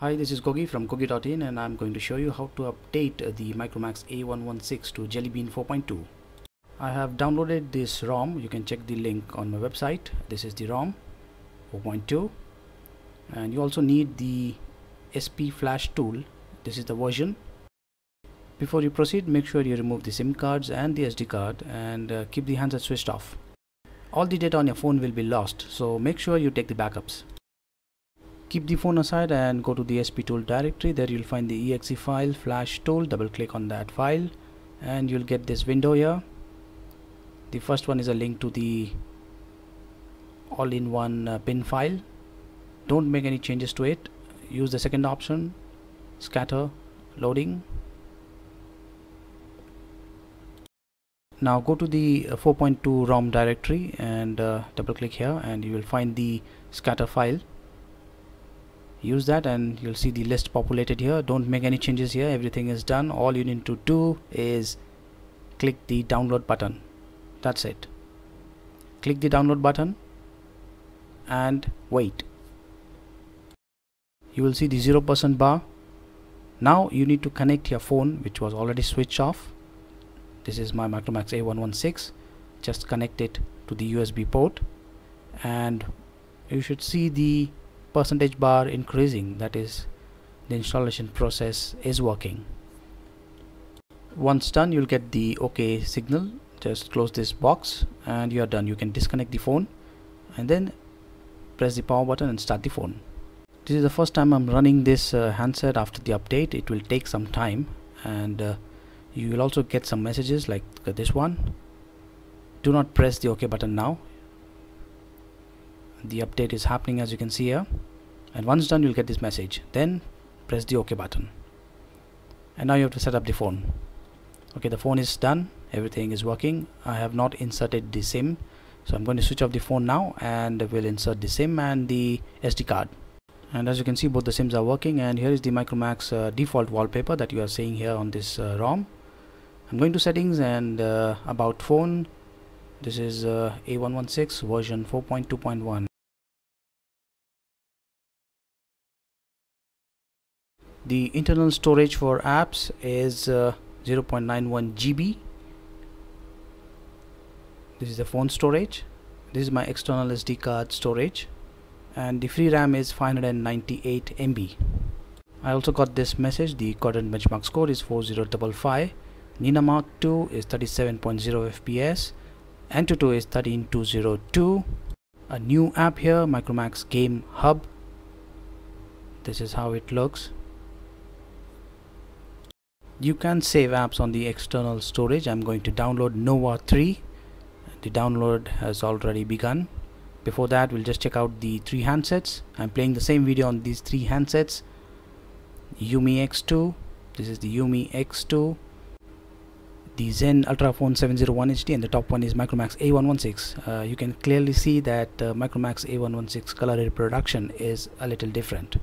Hi, this is Gogi from Gogi.in and I'm going to show you how to update the Micromax A116 to Jelly Bean 4.2. I have downloaded this ROM, you can check the link on my website. This is the ROM 4.2 and you also need the SP flash tool. This is the version. Before you proceed, make sure you remove the SIM cards and the SD card and uh, keep the handset switched off. All the data on your phone will be lost, so make sure you take the backups keep the phone aside and go to the SP tool directory. There you'll find the exe file flash tool double click on that file and you'll get this window here. The first one is a link to the all-in-one uh, bin file. Don't make any changes to it. Use the second option scatter loading. Now go to the uh, 4.2 ROM directory and uh, double click here and you will find the scatter file use that and you'll see the list populated here. Don't make any changes here. Everything is done. All you need to do is click the download button. That's it. Click the download button and wait. You will see the 0% bar. Now you need to connect your phone which was already switched off. This is my Micromax A116 just connect it to the USB port. And you should see the percentage bar increasing that is the installation process is working. Once done you'll get the OK signal. Just close this box and you are done. You can disconnect the phone and then press the power button and start the phone. This is the first time I'm running this uh, handset after the update. It will take some time and uh, you will also get some messages like this one. Do not press the OK button now. The update is happening as you can see here and once done you'll get this message. Then press the OK button. And now you have to set up the phone. Okay the phone is done. Everything is working. I have not inserted the SIM. So I'm going to switch off the phone now and we'll insert the SIM and the SD card. And as you can see both the SIMs are working. And here is the Micromax uh, default wallpaper that you are seeing here on this uh, ROM. I'm going to settings and uh, about phone. This is uh, A116 version 4.2.1 the internal storage for apps is uh, 0.91 GB this is the phone storage. This is my external SD card storage. And the free RAM is 598 MB I also got this message. The current benchmark score is 4055 NenaMark 2 is 37.0 FPS Antutu is 13202 a new app here Micromax Game Hub. This is how it looks you can save apps on the external storage. I'm going to download Nova 3 the download has already begun. Before that we'll just check out the three handsets. I'm playing the same video on these three handsets. UMi X2 this is the UMi X2 the Zen Ultrafone 701 HD and the top one is Micromax A116 uh, you can clearly see that uh, Micromax A116 color reproduction is a little different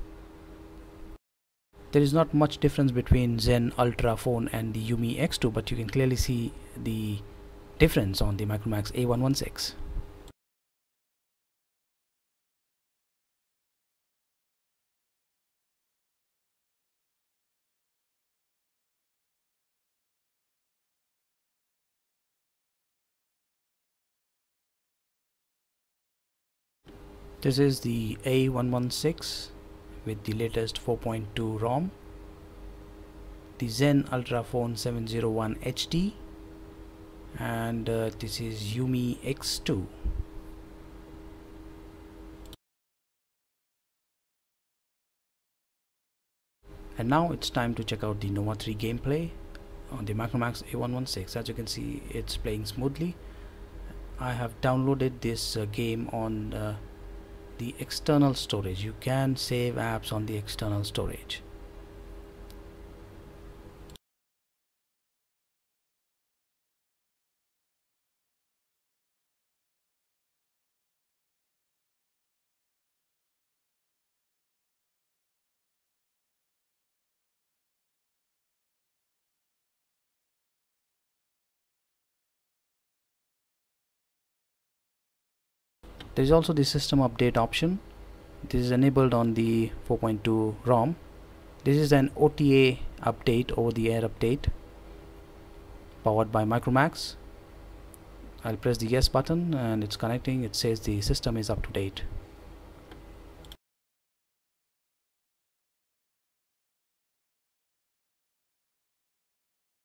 there is not much difference between Zen Ultra phone and the UMi X2 but you can clearly see the difference on the Micromax A116 This is the A116 with the latest 4.2 ROM the Zen Ultrafone 701 HD and uh, this is UMi X2 and now it's time to check out the Nova 3 gameplay on the Micromax A116 as you can see it's playing smoothly. I have downloaded this uh, game on uh, the external storage. You can save apps on the external storage there is also the system update option. This is enabled on the 4.2 ROM. This is an OTA update over the air update powered by Micromax. I'll press the yes button and it's connecting. It says the system is up to date